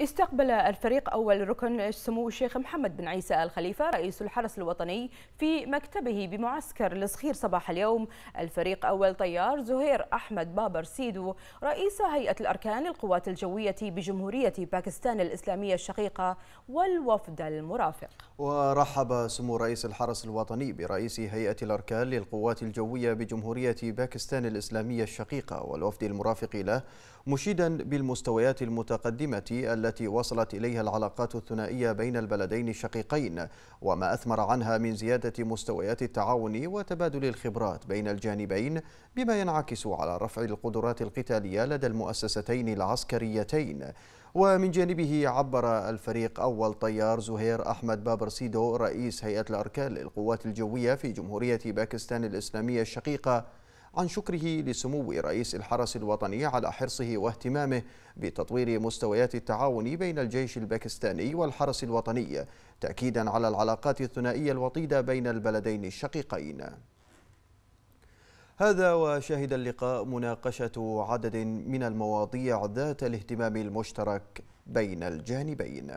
استقبل الفريق أول ركن سمو الشيخ محمد بن عيسى الخليفة رئيس الحرس الوطني في مكتبه بمعسكر الصخير صباح اليوم. الفريق أول طيار زهير أحمد بابر سيدو رئيس هيئة الأركان للقوات الجوية بجمهورية باكستان الإسلامية الشقيقة والوفد المرافق. ورحب سمو رئيس الحرس الوطني برئيس هيئة الأركان للقوات الجوية بجمهورية باكستان الإسلامية الشقيقة والوفد المرافق له مشيدا بالمستويات المتقدمة التي وصلت إليها العلاقات الثنائية بين البلدين الشقيقين وما أثمر عنها من زيادة مستويات التعاون وتبادل الخبرات بين الجانبين بما ينعكس على رفع القدرات القتالية لدى المؤسستين العسكريتين. ومن جانبه عبر الفريق أول طيار زهير أحمد بابر سيدو رئيس هيئة الأركان للقوات الجوية في جمهورية باكستان الإسلامية الشقيقة عن شكره لسمو رئيس الحرس الوطني على حرصه واهتمامه بتطوير مستويات التعاون بين الجيش الباكستاني والحرس الوطني تأكيدا على العلاقات الثنائية الوطيدة بين البلدين الشقيقين. هذا وشهد اللقاء مناقشة عدد من المواضيع ذات الاهتمام المشترك بين الجانبين.